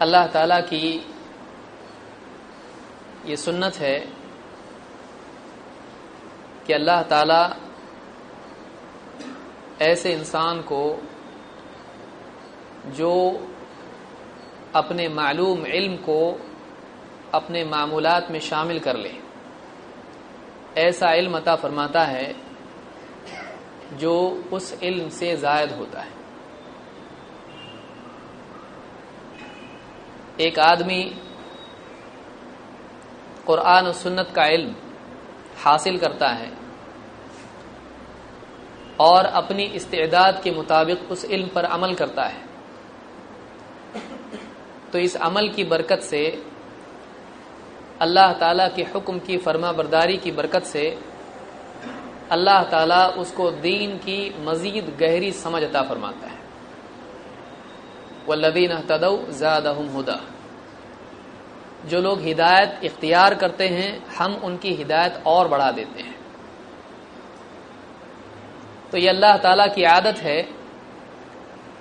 अल्लाह ताला की ये सुन्नत है कि अल्लाह ताला ऐसे इंसान को जो अपने मालूम इल्म को अपने मामूलात में शामिल कर ले। ऐसा इल्म अता फरमाता है जो उस इल्म से जायद होता है। एक आदमी कुरान और सुन्नत का इल्म हासिल करता है और अपनी इस्तेदाद के मुताबिक उस इल्म पर अमल करता है। तो इस अमल की बरकत से, अल्लाह ताला के हुक्म की फर्मा बरदारी की बरकत से, अल्लाह ताला उसको दीन की मजीद गहरी समझ अता फरमाता है। वल्लदीन तदव ज़ादहम हुदा। जो लोग हिदायत इख्तियार करते हैं, हम उनकी हिदायत और बढ़ा देते हैं। तो ये अल्लाह ताला की आदत है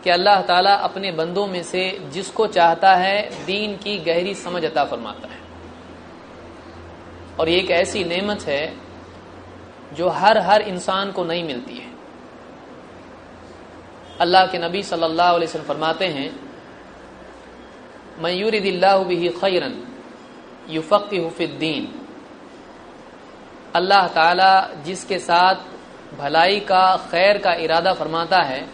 कि अल्लाह ताला अपने बंदों में से जिसको चाहता है, दीन की गहरी समझ अता फरमाता है। और ये एक ऐसी नेमत है जो हर हर इंसान को नहीं मिलती है। अल्लाह के नबी सल्लल्लाहु अलैहि वसल्लम फरमाते हैं मयूरिदिल्लाहु बिही खैरन युफ़क्तिहु फिद्दीन अल्लाह ताला जिसके साथ भलाई का, खैर का इरादा फरमाता है,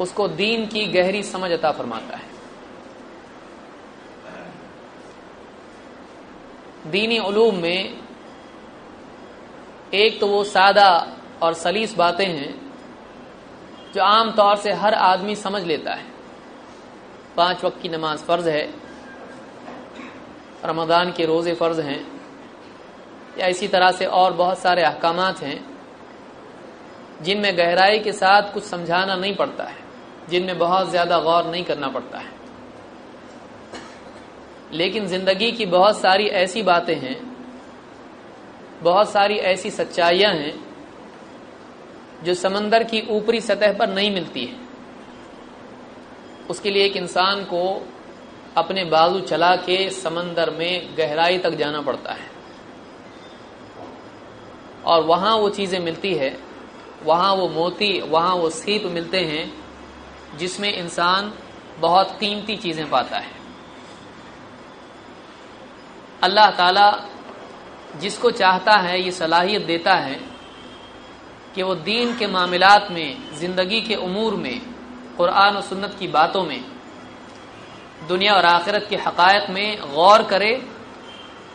उसको दीन की गहरी समझ अता फरमाता है। दीनी उलूम में एक तो वो सादा और सलीस बातें हैं, जो आम तौर से हर आदमी समझ लेता है। पाँच वक्त की नमाज़ फ़र्ज़ है रमज़ान के रोज़े फ़र्ज़ हैं, या इसी तरह से और बहुत सारे अहकाम हैं, जिनमें गहराई के साथ कुछ समझाना नहीं पड़ता है, जिनमें बहुत ज़्यादा गौर नहीं करना पड़ता है। लेकिन ज़िंदगी की बहुत सारी ऐसी बातें हैं, बहुत सारी ऐसी सच्चाइयाँ हैं, जो समंदर की ऊपरी सतह पर नहीं मिलती है। उसके लिए एक इंसान को अपने बाजू चला के समंदर में गहराई तक जाना पड़ता है। और वहाँ वो चीज़ें मिलती है, वहाँ वो मोती, वहाँ वो सीप मिलते हैं, जिसमें इंसान बहुत कीमती चीज़ें पाता है। अल्लाह ताला जिसको चाहता है, ये सलाहियत देता है कि वो दीन के मामलात में, ज़िंदगी के उमूर में, कुरान और सुन्नत की बातों में दुनिया और आखिरत के हक़ायक में गौर करे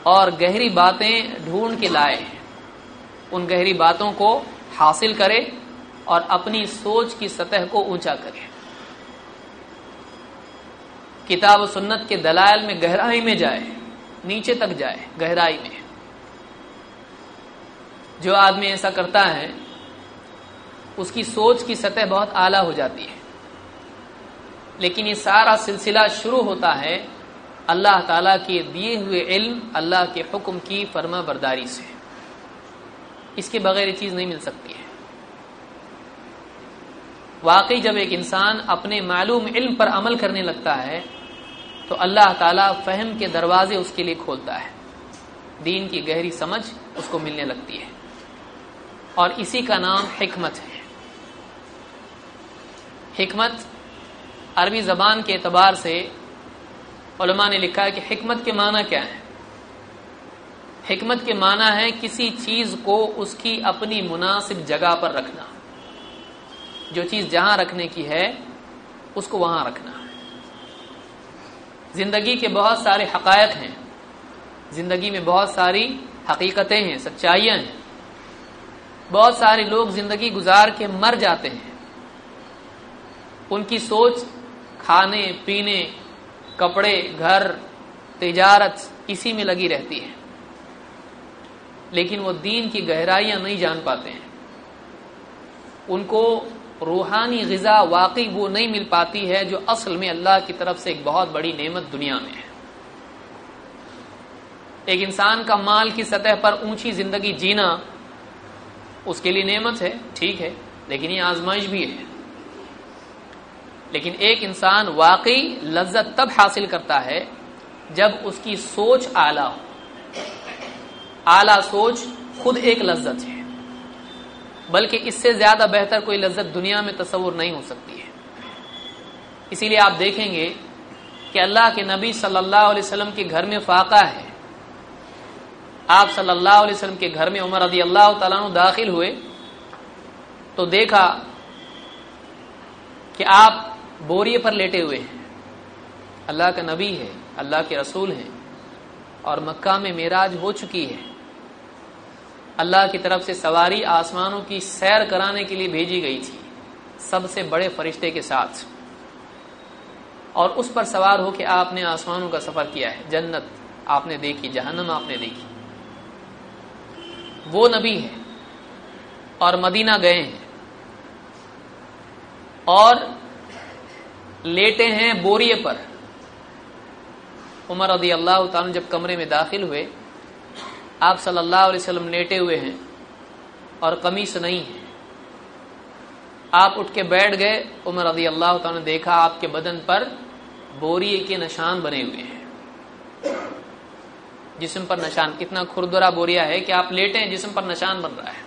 और गहरी बातें ढूंढ के लाए। उन गहरी बातों को हासिल करे और अपनी सोच की सतह को ऊँचा करे। किताब सुन्नत के दलाल में गहराई में जाए, नीचे तक जाए, गहराई में। जो आदमी ऐसा करता है, उसकी सोच की सतह बहुत आला हो जाती है। लेकिन ये सारा सिलसिला शुरू होता है अल्लाह ताला के दिए हुए इल्म, अल्लाह के हुक्म की फर्मा बरदारी से। इसके बगैर ये चीज़ नहीं मिल सकती है। वाकई जब एक इंसान अपने मालूम इल्म पर अमल करने लगता है तो अल्लाह ताला फहम के दरवाजे उसके लिए खोलता है। दीन की गहरी समझ उसको मिलने लगती है। और इसी का नाम हिकमत है। हिकमत अरबी ज़बान के एतबार से ने लिखा है कि हिकमत के माना क्या है? हिकमत के माना है किसी चीज़ को उसकी अपनी मुनासिब जगह पर रखना। जो चीज़ जहाँ रखने की है, उसको वहाँ रखना ज़िंदगी के बहुत सारे हकायक हैं। ज़िंदगी में बहुत सारी हकीकतें हैं, सच्चाइयाँ हैं। बहुत सारे लोग ज़िंदगी गुजार के मर जाते हैं। उनकी सोच खाने, पीने, कपड़े, घर, तजारत इसी में लगी रहती है। लेकिन वो दीन की गहराइयाँ नहीं जान पाते हैं। उनको रूहानी गज़ा वाकई वो नहीं मिल पाती है जो असल में अल्लाह की तरफ़ से एक बहुत बड़ी नेमत दुनिया में है। एक इंसान का माल की सतह पर ऊँची ज़िंदगी जीना उसके लिए नेमत है, ठीक है, लेकिन ये आजमाइश भी है। लेकिन एक इंसान वाकई लज्जत तब हासिल करता है जब उसकी सोच आला हो। आला सोच खुद एक लज्जत है, बल्कि इससे ज़्यादा बेहतर कोई लज्जत दुनिया में तस्वुर नहीं हो सकती है। इसीलिए आप देखेंगे कि अल्लाह के नबी सल्लल्लाहु अलैहि वसल्लम के घर में फाका है। आप सल्लल्लाहु अलैहि वसल्लम के घर में उमर रदी अल्लाह तला दाखिल हुए तो देखा कि आप बोरिए पर लेटे हुए हैं। अल्लाह का नबी है, अल्लाह के रसूल हैं और मक्का में मेराज हो चुकी है। अल्लाह की तरफ़ से सवारी आसमानों की सैर कराने के लिए भेजी गई थी, सबसे बड़े फरिश्ते के साथ। और उस पर सवार होकर आपने आसमानों का सफ़र किया है। जन्नत आपने देखी, जहन्नम आपने देखी। वो नबी है और मदीना गए हैं। और लेटे हैं बोरिए पर। उमर रदी अल्लाह जब कमरे में दाखिल हुए, आप सल्लल्लाहु अलैहि वसल्लम लेटे हुए हैं और कमीस नहीं है। आप उठ के बैठ गए, उमर रदी अल्लाह ने देखा आपके बदन पर बोरिए के निशान बने हुए हैं। जिसम पर निशान, कितना खुरदरा बोरिया है कि आप लेटे हैं, जिसम पर निशान बन रहा है।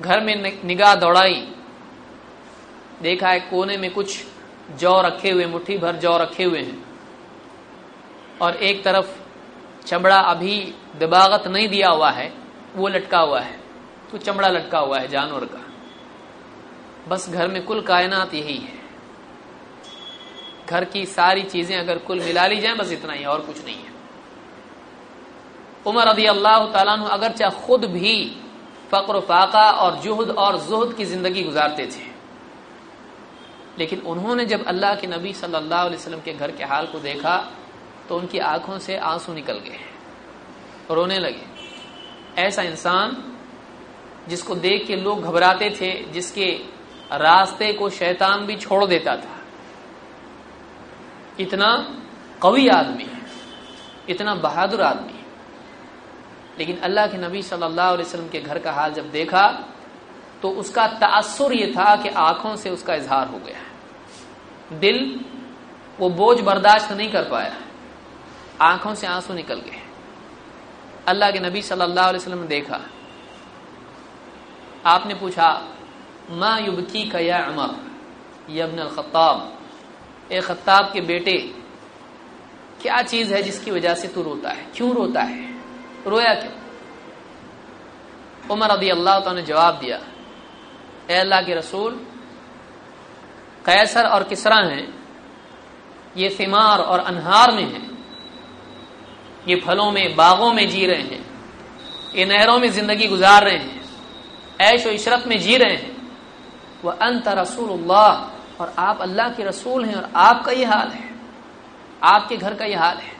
घर में निगाह दौड़ाई देखा है कोने में कुछ जौ रखे हुए, मुट्ठी भर जौ रखे हुए हैं। और एक तरफ़ चमड़ा अभी दिबागत नहीं दिया हुआ है, वो लटका हुआ है। तो चमड़ा लटका हुआ है जानवर का। बस घर में कुल कायनात यही है। घर की सारी चीज़ें अगर कुल मिला ली जाए, बस इतना ही, और कुछ नहीं है। उमर रदी अल्लाह तु अगर चाहे खुद भी फ़क्र, फाका और जुहद और जुहद की ज़िंदगी गुजारते थे। लेकिन उन्होंने जब अल्लाह के नबी सल्लल्लाहु अलैहि वसल्लम के घर के हाल को देखा तो उनकी आँखों से आँसू निकल गए रोने लगे। ऐसा इंसान जिसको देख के लोग घबराते थे, जिसके रास्ते को शैतान भी छोड़ देता था। इतना कवि आदमी है, इतना बहादुर आदमी है। लेकिन अल्लाह के नबी सल्लल्लाहु अलैहि वसल्लम के घर का हाल जब देखा तो उसका तासुर यह था कि आँखों से उसका इजहार हो गया। दिल वो बोझ बर्दाश्त नहीं कर पाया। आँखों से आँसू निकल गए। अल्लाह के नबी सल्लल्लाहु अलैहि वसल्लम ने देखा। आपने पूछा, मा युबकी का या अमर यबन खत्ताब ए खत्ताब के बेटे, क्या चीज़ है जिसकी वजह से तू रोता है? क्यों रोता है? रोया क्यों? उमर अदी अल्लाह ने जवाब दिया, ए अल्लाह के रसूल कैसर और किसरा हैं, ये सिमार और अनहार में हैं। ये फलों में, बागों में जी रहे हैं। ये नहरों में ज़िंदगी गुजार रहे हैं। ऐश व इशरत में जी रहे हैं। वह अंत रसूल और आप अल्लाह के रसूल हैं, और आपका ये हाल है। आपके घर का ये हाल है।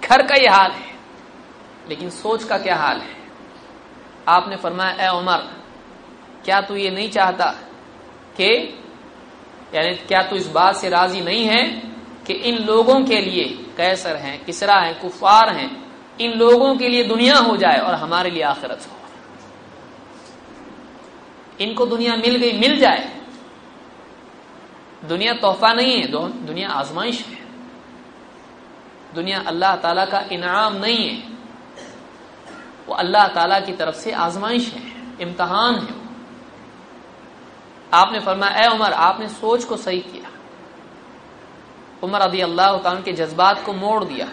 घर का ये हाल है। लेकिन सोच का क्या हाल है? आपने फरमाया, ए उमर, क्या तू ये नहीं चाहता कि, यानी क्या तू इस बात से राज़ी नहीं है कि इन लोगों के लिए कैसर हैं, किसरा हैं, कुफार हैं, इन लोगों के लिए दुनिया हो जाए और हमारे लिए आखिरत हो? इनको दुनिया मिल गई, मिल जाए। दुनिया तोहफा नहीं है दुनिया आजमाइश है। दुनिया अल्लाह ताला का इनाम नहीं है। वो अल्लाह ताला की तरफ़ से आजमाइश है, इम्तहान है आपने फरमाया उमर, आपने सोच को सही किया। उमर अदी अल्लाह के जज्बात को मोड़ दिया।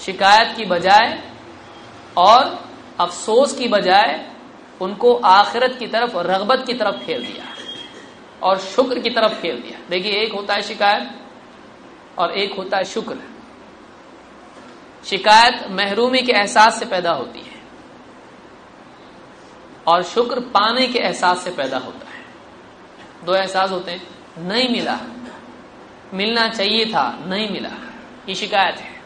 शिकायत की बजाय और अफसोस की बजाय उनको आखिरत की तरफ़, रगबत की तरफ़ फेर दिया और शुक्र की तरफ़ फेर दिया। देखिए, एक होता है शिकायत और एक होता है शुक्र। शिकायत महरूमी के एहसास से पैदा होती है। और शुक्र पाने के एहसास से पैदा होता है। दो एहसास होते हैं, नहीं मिला। मिलना चाहिए था, नहीं मिला। ये शिकायत है।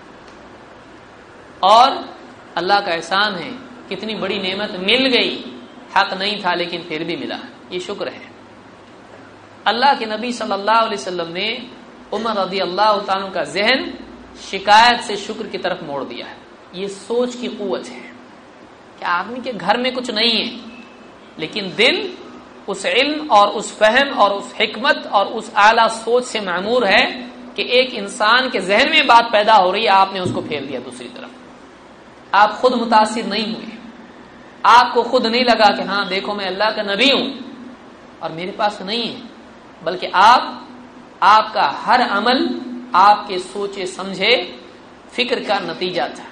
और अल्लाह का एहसान है, कितनी बड़ी नेमत मिल गई। हक नहीं था, लेकिन फिर भी मिला। ये शुक्र है। अल्लाह के नबी सल्लल्लाहु अलैहि वसल्लम ने उमर रदी अल्लाह का जहन शिकायत से शुक्र की तरफ़ मोड़ दिया है। ये सोच की कुत है कि आदमी के घर में कुछ नहीं है। लेकिन दिल उस इल्म और उस फहम और उस हिकमत और उस आला सोच से मामूर है कि एक इंसान के जहन में बात पैदा हो रही है, आपने उसको फेर दिया दूसरी तरफ़। आप खुद मुतासिर नहीं हुए। आपको खुद नहीं लगा कि हाँ देखो मैं अल्लाह का नबी हूँ और मेरे पास नहीं है, बल्कि आप, आपका हर अमल आपके सोचे समझे फ़िक्र का नतीजा था।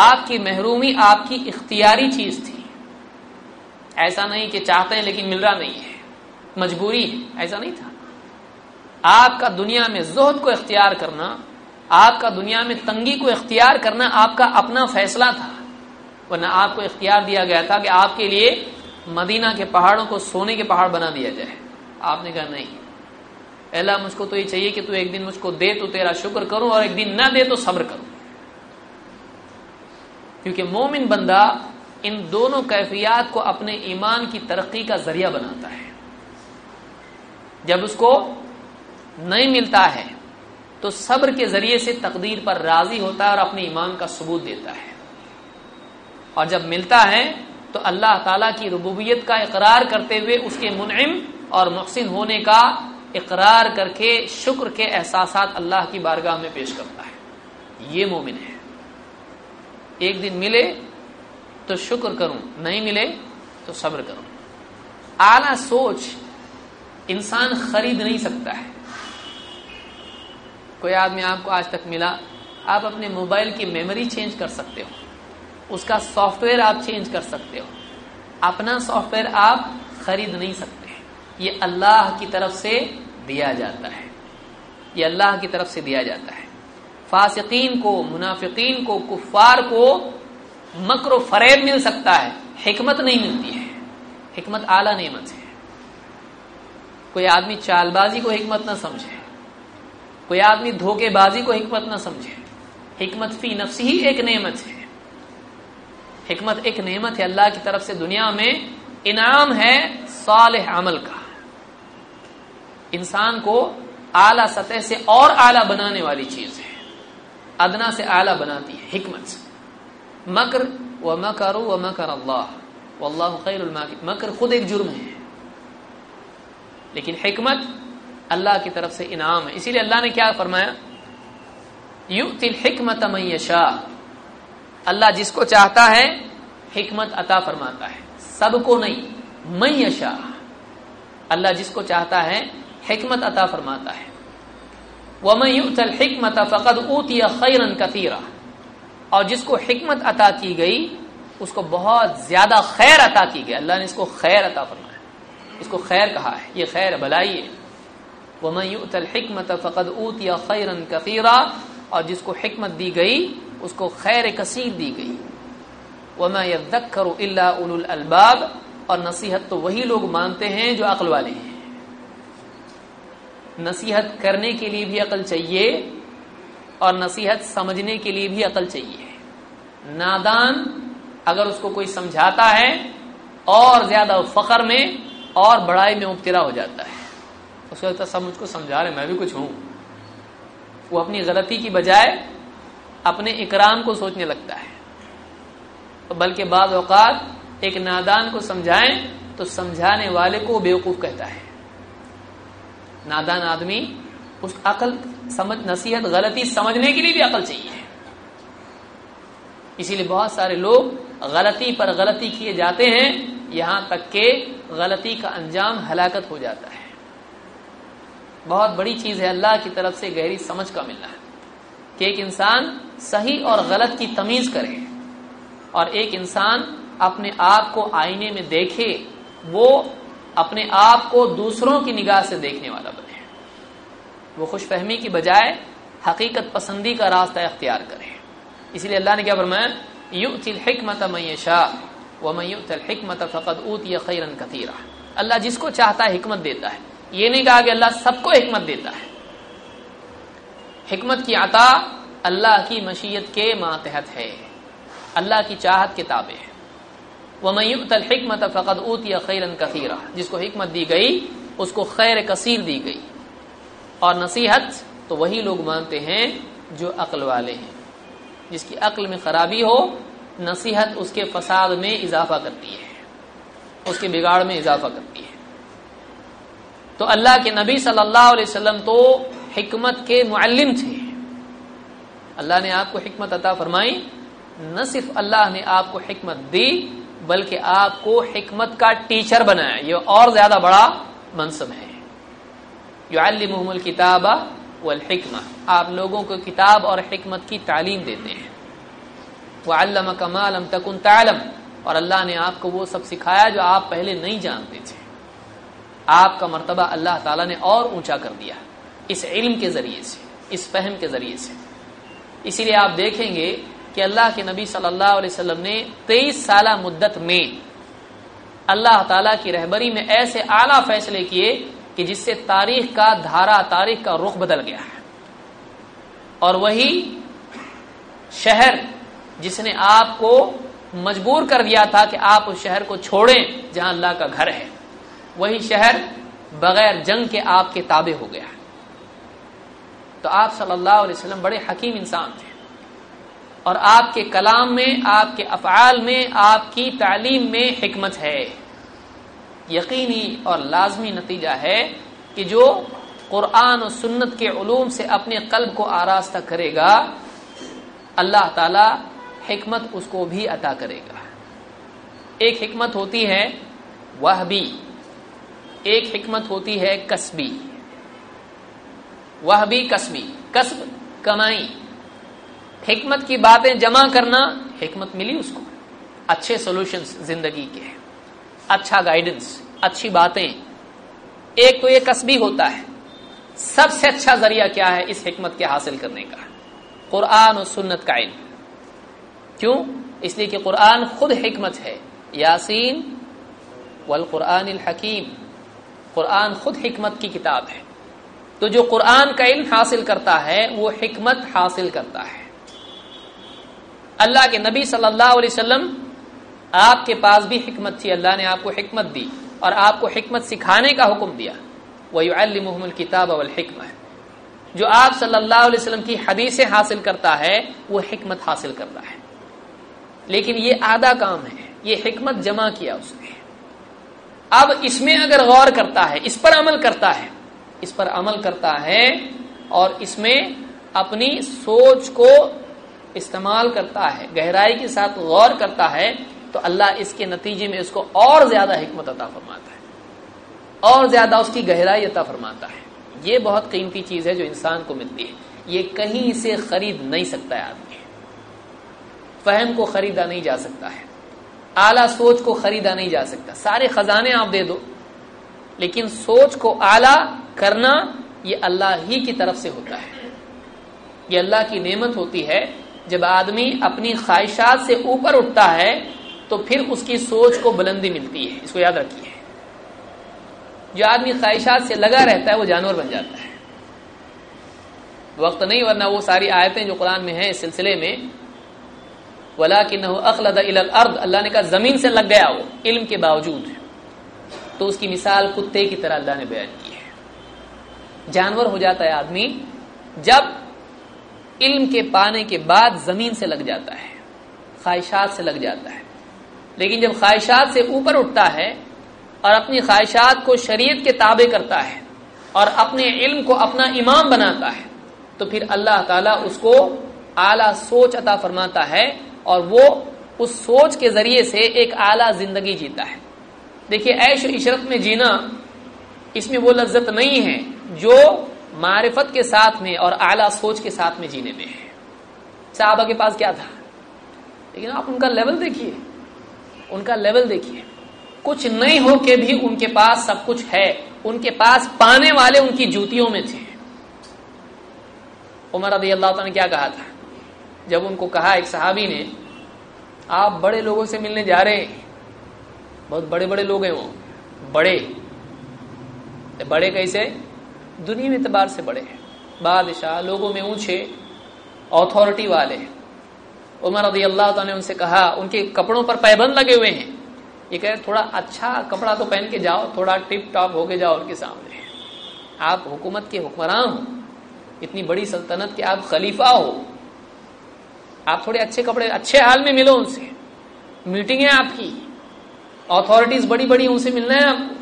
आपकी महरूमी, आपकी इख्तियारी चीज़ थी। ऐसा नहीं कि चाहते हैं, लेकिन मिल रहा नहीं है। मजबूरी है, ऐसा नहीं था। आपका दुनिया में जोहद को इख्तियार करना, आपका दुनिया में तंगी को इख्तियार करना आपका अपना फैसला था। वरना आपको इख्तियार दिया गया था कि आपके लिए मदीना के पहाड़ों को सोने के पहाड़ बना दिया जाए। आपने कहा, नहीं। अल्लाह, मुझको तो ये चाहिए कि तू एक दिन मुझको दे तो तेरा शुक्र करूँ और एक दिन ना दे तो सब्र करूँ। क्योंकि मोमिन बंदा इन दोनों कैफियात को अपने ईमान की तरक्की का ज़रिया बनाता है। जब उसको नहीं मिलता है तो सब्र के ज़रिए से तकदीर पर राज़ी होता है और अपने ईमान का सबूत देता है। और जब मिलता है तो अल्लाह ताला की रबूबियत का इकरार करते हुए उसके मुनम और मुहसिन होने का इकरार करके शुक्र के एहसास अल्लाह की बारगाह में पेश करता है। ये मोमिन है। एक दिन मिले तो शुक्र करूँ, नहीं मिले तो सब्र करूँ। आला सोच इंसान खरीद नहीं सकता है। कोई आदमी आपको आज तक मिला, आप अपने मोबाइल की मेमोरी चेंज कर सकते हो, उसका सॉफ्टवेयर आप चेंज कर सकते हो, अपना सॉफ्टवेयर आप खरीद नहीं सकते ये अल्लाह की तरफ़ से दिया जाता है। ये अल्लाह की तरफ़ से दिया जाता है। फासिकीन को, मुनाफिकीन को, कुफार को मक्र फरेब मिल सकता है, हिकमत नहीं मिलती है। हिकमत आला नेमत है। कोई आदमी चालबाजी को हिकमत ना समझे। कोई आदमी धोखेबाजी को हिकमत ना समझे। हिकमत फ़ी नफ्सी ही एक नेमत है। हिकमत एक नेमत है अल्लाह की तरफ़ से दुनिया में इनाम है साल अमल का। इंसान को आला सतह से और आला बनाने वाली चीज़ है। अदना से आला बनाती है, हिकमत। मकर व मकर व मकर अल्लाह खैर मकर खुद एक जुर्म है लेकिन हिकमत अल्लाह की तरफ़ से इनाम है इसीलिए अल्लाह ने क्या फरमाया युतिल हिकमत मैशा अल्लाह जिसको चाहता है हिकमत अता फरमाता है सबको नहीं मैशा अल्लाह जिसको चाहता है हिकमत अता फरमाता है वमन युतल हिकमत फ़कद ऊतिया खैरन कसीरा और जिसको हिकमत अता की गई, उसको बहुत ज़्यादा खैर अता की गई। अल्लाह ने इसको खैर अता फरमाया। इसको खैर कहा है। ये खैर भलाई है। वमतल हिकमत फ़कद ऊत या खैरन कसीरा। और जिसको हिकमत दी गई, उसको खैर कसीर दी गई। वमा यदक्कर अलबाब। और नसीहत तो वही लोग मानते हैं जो अकल वाले हैं। नसीहत करने के लिए भी अकल चाहिए। और नसीहत समझने के लिए भी अकल चाहिए। नादान अगर उसको कोई समझाता है, और ज़्यादा फखर में और बड़ाई में मुबतला हो जाता है। उसको लगता सब मुझको समझा रहे मैं भी कुछ हूँ। वो अपनी गलती की बजाय अपने इकराम को सोचने लगता है। तो बल्कि बाद अवकात एक नादान को समझाएँ तो समझाने वाले को बेवकूफ़ कहता है। नादान आदमी उस अकल समझ, नसीहत, गलती समझने के लिए भी अकल चाहिए। इसीलिए बहुत सारे लोग गलती पर गलती किए जाते हैं, यहाँ तक के गलती का अंजाम हलाकत हो जाता है। बहुत बड़ी चीज़ है अल्लाह की तरफ़ से गहरी समझ का मिलना कि एक इंसान सही और गलत की तमीज करे और एक इंसान अपने आप को आईने में देखे, वो अपने आप को दूसरों की निगाह से देखने वाला बने। वो खुशफहमी की बजाय हकीकत पसंदी का रास्ता अख्तियार करे। इसलिए अल्लाह ने क्या फरमाया? युतिल हिकमत मैशा व मयुतल हिकमत फ़कत ऊत खैरन कतीरा। अल्लाह जिसको चाहता है हिकमत देता है। ये नहीं कहा कि अल्लाह सबको हिकमत देता है। हिकमत की अता अल्लाह की मशीयत के मातहत है। अल्लाह की चाहत के ताबे है वमयुतल हिकमत फ़कत ऊत खैरन कसीरा जिसको हिकमत दी गई, उसको खैर कसीर दी गई। और नसीहत तो वही लोग मानते हैं जो अक्ल वाले हैं। जिसकी अक्ल में खराबी हो, नसीहत उसके फसाद में इजाफा करती है। उसके बिगाड़ में इजाफा करती है। तो अल्लाह के नबी सल्लल्लाहु अलैहि वसल्लम तो हिकमत के मुअल्लिम थे। अल्लाह ने आपको हिकमत अता फरमाई, न सिर्फ़ अल्लाह ने आपको हिकमत दी, बल्कि आपको हिकमत का टीचर बनाया। ये और ज़्यादा बड़ा मनसब है। युअल्लिमुहुमुल किताबा वल हिकमा। आप लोगों को किताब और हिकमत की तालीम देते हैं। वल्लम कमालम तकुन तालम। और अल्लाह ने आपको वो सब सिखाया जो आप पहले नहीं जानते थे। आपका मर्तबा अल्लाह ताला ने और ऊँचा कर दिया। इस इल्म के ज़रिए से, इस फहम के ज़रिए से। इसीलिए आप देखेंगे कि अल्लाह के नबी सल्लल्लाहु अलैहि वसल्लम ने तेईस साल मुद्दत में अल्लाह ताला की रहबरी में ऐसे आला फैसले किए कि जिससे तारीख का धारा, तारीख का रुख बदल गया है। और वही शहर जिसने आपको मजबूर कर दिया था कि आप उस शहर को छोड़ें जहाँ अल्लाह का घर है, वही शहर बगैर जंग के आपके ताबे हो गया तो आप सल्लल्लाहु अलैहि वसल्लम बड़े हकीम इंसान थे। और आपके कलाम में, आपके अफ़ाल में, आपकी तालीम में हिकमत है। यकीनी और लाजमी नतीजा है कि जो कुरान और सुन्नत के ूम से अपने कल्ब को आरास्ता करेगा, अल्लाह ताला हिकमत उसको भी अता करेगा। एक हिकमत होती है वह भी एक हिकमत होती है कसबी। वह भी कसबी, कसब, कमाई। हिकमत की बातें जमा करना, हिकमत मिली उसको। अच्छे सॉल्यूशंस ज़िंदगी के। अच्छा गाइडेंस अच्छी बातें। एक तो ये कसबी होता है। सबसे अच्छा ज़रिया क्या है इस हमत के हासिल करने का? कुरान और सुन्नत का इल्म। क्यों? इसलिए कि कुरान खुद हिकमत है। यासीन वल कुरान हकीम। कुरान खुद हमत की किताब है। तो जो कुरान का इल्म हासिल करता है, वो हमत हासिल करता है। अल्लाह के नबी सल्लल्लाहु अलैहि वसल्लम आपके पास भी हिकमत थी, अल्लाह ने आपको हिकमत दी और आपको हिकमत सिखाने का हुक्म दिया। वही किताब अवल जो आप सल्लल्लाहु अलैहि वसल्लम की हदीसें हासिल करता है, वो हिकमत हासिल करता है। लेकिन ये आधा काम है, ये हिकमत जमा किया उसने। अब इसमें अगर गौर करता है, इस पर अमल करता है, इस पर अमल करता है और इसमें अपनी सोच को इस्तेमाल करता है, गहराई के साथ गौर करता है तो अल्लाह इसके नतीजे में उसको और ज़्यादा हिकमत अता फरमाता है। और ज़्यादा उसकी गहराई अता फरमाता है। ये बहुत कीमती चीज़ है जो इंसान को मिलती है। ये कहीं से खरीद नहीं सकता है आदमी। फहम को खरीदा नहीं जा सकता है। आला सोच को खरीदा नहीं जा सकता। सारे खजाने आप दे दो। लेकिन सोच को आला करना ये अल्लाह ही की तरफ़ से होता है। ये अल्लाह की नेमत होती है। जब आदमी अपनी ख्वाहिशात से ऊपर उठता है तो फिर उसकी सोच को बुलंदी मिलती है, इसको याद रखिए। जो आदमी ख्वाहिशात से लगा रहता है, वो जानवर बन जाता है। वक्त नहीं, वरना वो सारी आयतें जो कुरान में हैं, इस सिलसिले में वला कि अखलद अर्द, अल्लाह ने कहा, ज़मीन से लग गया वो, इल्म के बावजूद। तो उसकी मिसाल कुत्ते की तरह अल्लाह ने बयान की है। जानवर हो जाता है आदमी, जब इल्म के पाने के बाद ज़मीन से लग जाता है, ख्वाहिशात से लग जाता है। लेकिन जब ख्वाहिशात से ऊपर उठता है और अपनी ख्वाहिशात को शरीयत के ताबे करता है और अपने इल्म को अपना इमाम बनाता है तो फिर अल्लाह ताला उसको आला सोच अता फरमाता है और वो उस सोच के ज़रिए से एक आला ज़िंदगी जीता है। देखिए, ऐश इशरत में जीना इसमें वो लज्जत नहीं है जो मारिफत के साथ में और आला सोच के साथ में जीने में है। साहबा के पास क्या था? लेकिन आप उनका लेवल देखिए। उनका लेवल देखिए। कुछ नहीं हो के भी उनके पास सब कुछ है। उनके पास पाने वाले उनकी जूतियों में थे। उमर अदी अल्लाह ने क्या कहा था? जब उनको कहा, एक सहाबी ने, आप बड़े लोगों से मिलने जा रहे हैं। बहुत बड़े बड़े लोग हैं वो। बड़े। बड़े कैसे? दुनिया में एतबार से बड़े हैं। बादशाह लोगों में ऊँचे अथॉरिटी वाले उमर रदी अल्लाह ने उनसे कहा, उनके कपड़ों पर पैबंद लगे हुए हैं। ये कह थोड़ा अच्छा कपड़ा तो पहन के जाओ, थोड़ा टिप टॉप होके जाओ उनके सामने। आप हुकूमत के हुक्मरान हो। इतनी बड़ी सल्तनत के आप खलीफा हो। आप थोड़े अच्छे कपड़े, अच्छे हाल में मिलो उनसे। मीटिंग है आपकी। अथॉरिटीज बड़ी बड़ी उनसे मिलना है आपको।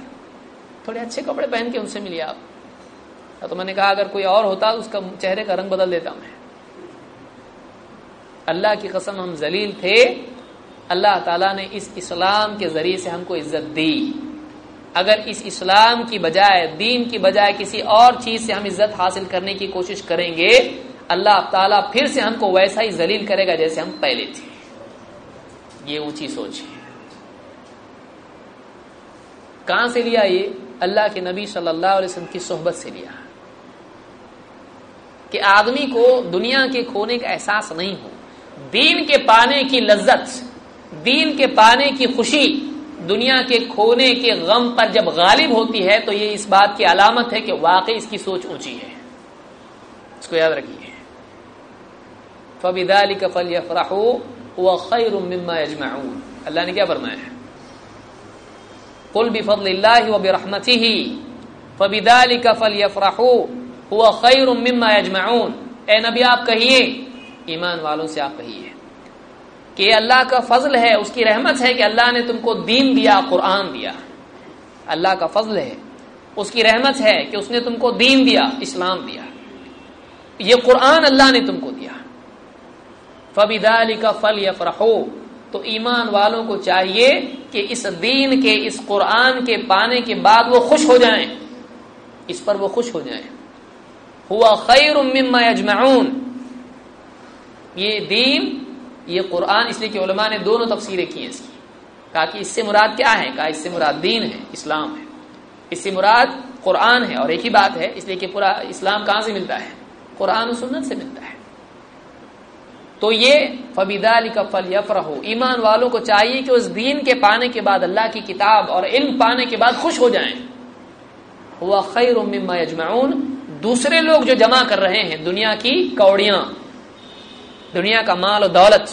थोड़े अच्छे कपड़े पहन के उनसे मिलिए आप। तो मैंने कहा, अगर कोई और होता, उसका चेहरे का रंग बदल देता मैं। अल्लाह की कसम, हम जलील थे। अल्लाह ताला ने इस इस्लाम के ज़रिए से हमको इज़्ज़त दी। अगर इस इस्लाम की बजाय, दीन की बजाय किसी और चीज़ से हम इज़्ज़त हासिल करने की कोशिश करेंगे, अल्लाह ताला फिर से हमको वैसा ही जलील करेगा जैसे हम पहले थे। ये ऊँची सोच है। कहाँ से लिया ये? अल्लाह के नबी सल्लल्लाहु अलैहि वसल्लम की सोहबत से लिया। कि आदमी को दुनिया के खोने का एहसास नहीं हो। दीन के पाने की लज्जत, दीन के पाने की खुशी दुनिया के खोने के गम पर जब गालिब होती है तो ये इस बात की अलामत है कि वाकई इसकी सोच ऊँची है। इसको याद रखिए। फबिदाली का फल यफराहो व खैर मम्मा यजमाऊन। अल्लाह ने क्या फरमाया? कुल बिफल व बरहमती ही फबिदाली का यफराहो हुआ खैर मम्मा यजमाऊन। ए नबी, आप कहिए ईमान वालों से आप कहिए। कि अल्लाह का फजल है, उसकी रहमत है कि अल्लाह ने तुमको दीन दिया, कुरान दिया। अल्लाह का फजल है, उसकी रहमत है कि उसने तुमको दीन दिया, इस्लाम दिया। ये कुरान अल्लाह ने तुमको दिया। फबिदाली का फल यफरहो तो ईमान वालों को चाहिए कि इस दीन के, इस कुरान के पाने के बाद वो खुश हो जाएँ। इस पर वो खुश हो जाएँ। हुआ खैर मम्मा यजमाउन ये दीन, ये कुरान इसलिए कि उलमा ने दोनों तफसीरें की हैं इसकी। कहा कि इससे मुराद क्या है? कहा इससे मुराद दीन है, इस्लाम है। इससे मुराद कुरान है, और एक ही बात है, इसलिए कि पूरा इस्लाम कहाँ से मिलता है? कुरान और सुन्नत से मिलता है। तो ये फबिदाली का फल यफर हो ईमान वालों को चाहिए कि उस दीन के पाने के बाद अल्लाह की किताब और इल्म पाने के बाद खुश हो जाएँ। हुआ खैर यजमाउन दूसरे लोग जो जमा कर रहे हैं दुनिया की कौड़ियाँ दुनिया का माल और दौलत,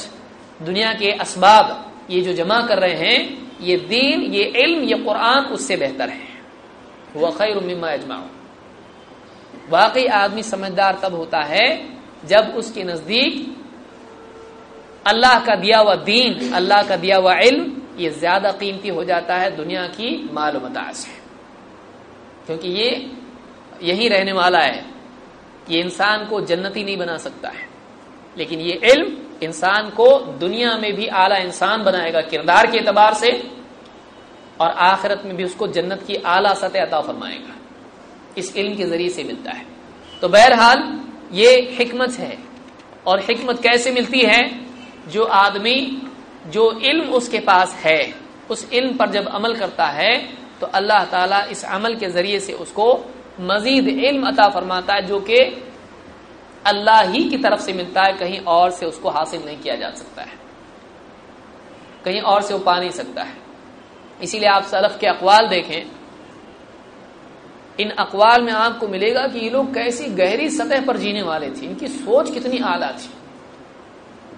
दुनिया के असबाब, ये जो जमा कर रहे हैं, ये दीन, ये इल्म, ये कुरान उससे बेहतर है। वह खैर मम्मा यजमाउन वाकई आदमी समझदार तब होता है जब उसके नज़दीक अल्लाह का दिया हुआ दीन, अल्लाह का दिया हुआ इल्म, ये ज़्यादा कीमती हो जाता है दुनिया की मालूमता से। क्योंकि ये यही रहने वाला है ये इंसान को जन्नती नहीं बना सकता है। लेकिन ये इल्म इंसान को दुनिया में भी आला इंसान बनाएगा किरदार के अतबार से और आखिरत में भी उसको जन्नत की आला सतह अता फरमाएगा। इस इल्म के ज़रिए से मिलता है। तो बहरहाल, ये हमत है। और हमत कैसे मिलती है? जो आदमी, जो इल्म उसके पास है, उस इल्म पर जब अमल करता है तो अल्लाह ताला इस अमल के ज़रिए से उसको मजीद इल्म अता फरमाता है, जो कि अल्लाह ही की तरफ़ से मिलता है, कहीं और से उसको हासिल नहीं किया जा सकता है। कहीं और से वो पा नहीं सकता है। इसीलिए आप सलफ के अकवाल देखें। इन अकवाल में आपको मिलेगा कि ये लोग कैसी गहरी सतह पर जीने वाले थे। इनकी सोच कितनी आला थी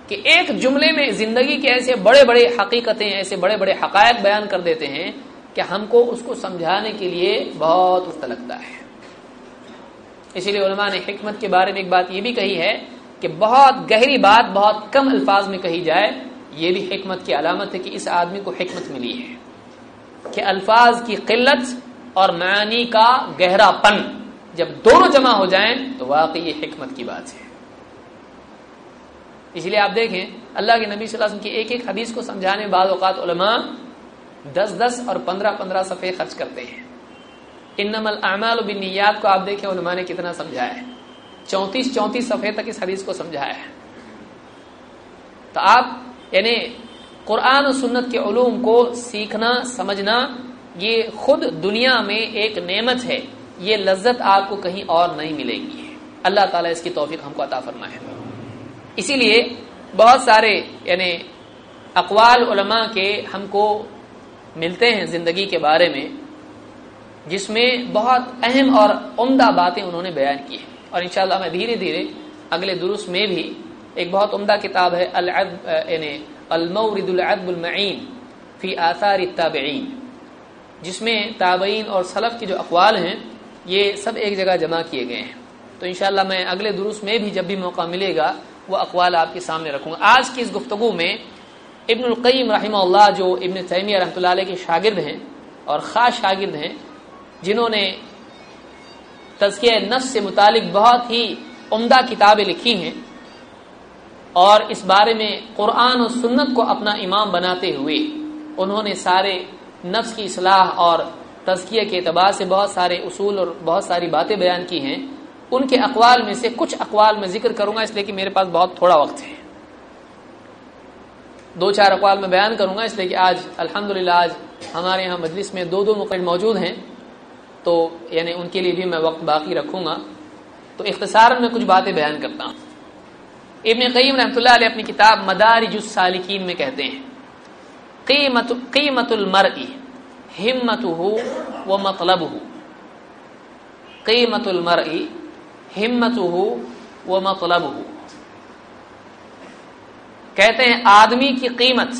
कि एक जुमले में ज़िंदगी के ऐसे बड़े बड़े हकीकतें, ऐसे बड़े बड़े हकायक बयान कर देते हैं कि हमको उसको समझाने के लिए बहुत वक्त लगता है। इसीलिए उलमा ने हमत के बारे में एक बात यह भी कही है कि बहुत गहरी बात, बहुत कम अल्फाज में कही जाए, ये भी हमत की अलामत है कि इस आदमी को हिकमत मिली है कि अल्फाज की किल्लत और मानी का गहरापन जब दोनों जमा हो जाएँ तो वाकई ये हिकमत की बात है। इसलिए आप देखें, अल्लाह के नबी वसल्लम की एक एक हदीस को समझाने बाद अवकात दस दस और पंद्रह पंद्रह सफ़े खर्च करते हैं। इन्नमल अमाल बिनियात को आप देखें उलमा ने कितना समझाया है। चौंतीस चौंतीस सफ़े तक इस हदीस को समझाया है। तो आप, यानी कुरान और सुन्नत के ूम को सीखना, समझना, ये खुद दुनिया में एक नेमत है। ये लज्जत आपको कहीं और नहीं मिलेगी। अल्लाह ताला इसकी तोफीक हमको अता फरमाए। इसीलिए बहुत सारे, यानी अकवाल के हमको मिलते हैं ज़िंदगी के बारे में। जिसमें बहुत अहम और उम्दा बातें उन्होंने बयान की है। और इंशाल्लाह मैं धीरे धीरे अगले दुरुस्त में भी एक बहुत उम्दा किताब है अलमौरदुलमैन फ़ी आसार ताबीन जिसमें ताबईन और सलफ़ के जो अकवाल हैं, ये सब एक जगह जमा किए गए हैं। तो इंशाल्लाह मैं अगले दुरुस्त में भी जब भी मौका मिलेगा वह अकवाल आपके सामने रखूँगा। आज की इस गुफ्तु में इब्नकईम रही जो इबन तैमिया रहमत के शागिर्द हैं, और ख़ास शागिर्द हैं जिन्होंने तजकिया नफ्स से मुतालिक बहुत ही उम्दा किताबें लिखी हैं और इस बारे में कुरान और सुन्नत को अपना इमाम बनाते हुए उन्होंने सारे नफ्स की असलाह और तजकिया के अतबार से बहुत सारे उसूल और बहुत सारी बातें बयान की हैं। उनके अकवाल में से कुछ अकवाल में ज़िक्र करूँगा, इसलिए कि मेरे पास बहुत थोड़ा वक्त है। दो चार अकवाल में बयान करूँगा, इसलिए कि आज, अल्हम्दुलिल्लाह, आज हमारे यहाँ मजलिस में दो दो मुकद मौजूद हैं। तो यानी उनके लिए भी मैं वक्त बाकी रखूँगा। तो इख्तसार में कुछ बातें बयान करता हूँ। इबन कईम अलैह अपनी किताब मदारिजुसालिकीन में कहते हैं, कीमत, कीमतुल मरई हिम्मत व मतलब कीमतुल मरई हिम्मत हो व मतलब हो कहते हैं, आदमी की कीमत,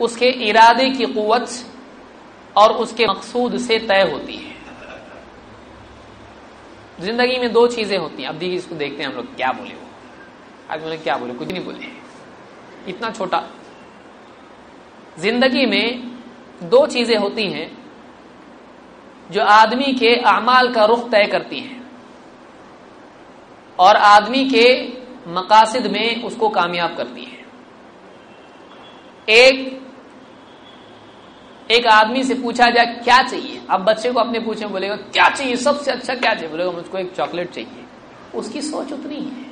उसके इरादे की कुत और उसके मकसूद से तय होती है। ज़िंदगी में दो चीज़ें होती हैं। अब देखिए, इसको देखते हैं हम लोग क्या बोले वो। आज बोले, क्या बोले? कुछ नहीं बोले। इतना छोटा। ज़िंदगी में दो चीज़ें होती हैं, जो आदमी के अमाल का रुख तय करती हैं और आदमी के मकासद में उसको कामयाब करती है। एक एक आदमी से पूछा जाए, क्या चाहिए? अब बच्चे को अपने पूछे बोलेगा, क्या चाहिए? सबसे अच्छा क्या चाहिए? बोलेगा, मुझको एक चॉकलेट चाहिए। उसकी सोच उतनी है।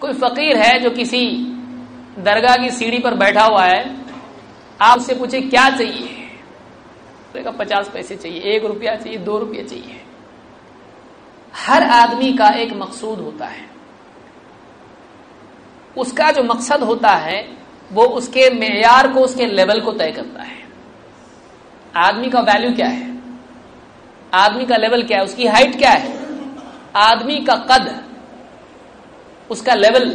कोई फकीर है जो किसी दरगाह की सीढ़ी पर बैठा हुआ है, आप उससे पूछे, क्या चाहिए? बोलेगा, पचास पैसे चाहिए, एक रुपया चाहिए, दो रुपया चाहिए। हर आदमी का एक मकसूद होता है। उसका जो मकसद होता है वो उसके मैार को, उसके लेवल को तय करता है। आदमी का वैल्यू क्या है? आदमी का लेवल क्या है? उसकी हाइट क्या है? आदमी का कद, उसका लेवल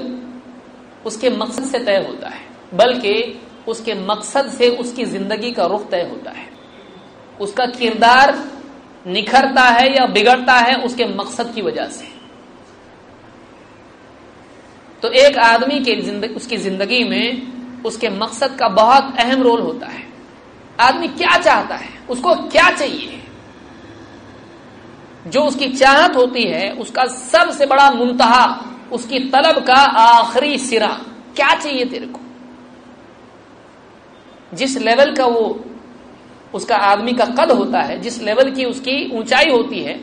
उसके मकसद से तय होता है, बल्कि उसके मकसद से उसकी ज़िंदगी का रुख तय होता है। उसका किरदार निखरता है या बिगड़ता है उसके मकसद की वजह से। तो एक आदमी के उसकी ज़िंदगी में उसके मकसद का बहुत अहम रोल होता है। आदमी क्या चाहता है, उसको क्या चाहिए? जो उसकी चाहत होती है, उसका सबसे बड़ा मुंतहा, उसकी तलब का आखिरी सिरा। क्या चाहिए तेरे को? जिस लेवल का वो, उसका आदमी का कद होता है, जिस लेवल की उसकी ऊंचाई होती है,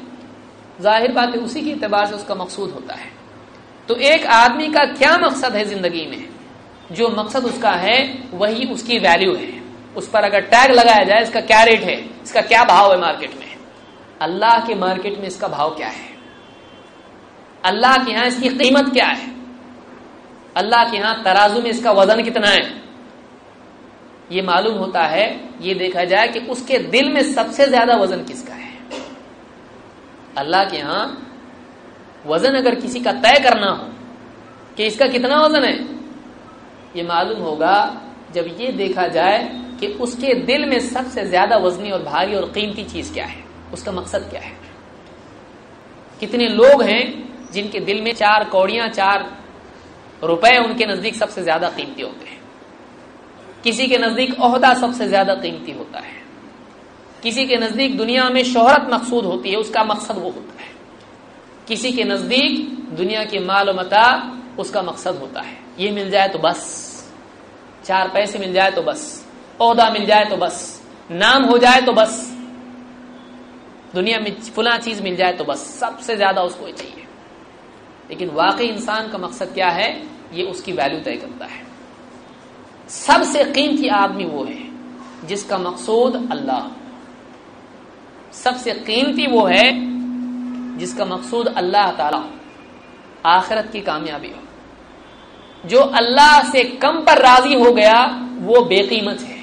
ज़ाहिर बात है उसी के अतबार से उसका मकसूद होता है। तो एक आदमी का क्या मकसद है ज़िंदगी में? जो मकसद उसका है, वही उसकी वैल्यू है। उस पर अगर टैग लगाया जाए, इसका क्या रेट है? इसका क्या भाव है मार्केट में? अल्लाह के मार्केट में इसका भाव क्या है? अल्लाह के यहाँ इसकी कीमत क्या है? अल्लाह के यहाँ तराजू में इसका वज़न कितना है? ये मालूम होता है, ये देखा जाए कि उसके दिल में सबसे ज़्यादा वज़न किसका है? अल्लाह के यहाँ वज़न अगर किसी का तय करना हो, कि इसका कितना वज़न है ये मालूम होगा, जब ये देखा जाए कि उसके दिल में सबसे ज़्यादा वजनी और भारी और कीमती चीज़ क्या है, उसका मकसद क्या है। कितने लोग हैं जिनके दिल में चार कौड़ियाँ, चार रुपए उनके नज़दीक सबसे ज़्यादा कीमती होते हैं। किसी के नज़दीक अहदा सबसे ज़्यादा कीमती होता है। किसी के नज़दीक दुनिया में शोहरत मकसूद होती है, उसका मकसद वो होता है। किसी के नज़दीक दुनिया के माल मता, उसका मकसद होता है। ये मिल जाए तो बस। चार पैसे मिल जाए तो बस। ओहदा मिल जाए तो बस। नाम हो जाए तो बस। दुनिया में फुला चीज़ मिल जाए तो बस। सबसे ज़्यादा उसको चाहिए। लेकिन वाकई इंसान का मकसद क्या है? ये उसकी वैल्यू तय करता है। सबसे कीमती आदमी वो है, जिसका मकसूद अल्लाह। सबसे कीमती वो है, जिसका मकसूद अल्लाह ताला आखिरत की कामयाबी हो। जो अल्लाह से कम पर राज़ी हो गया, वो बेकीमत है।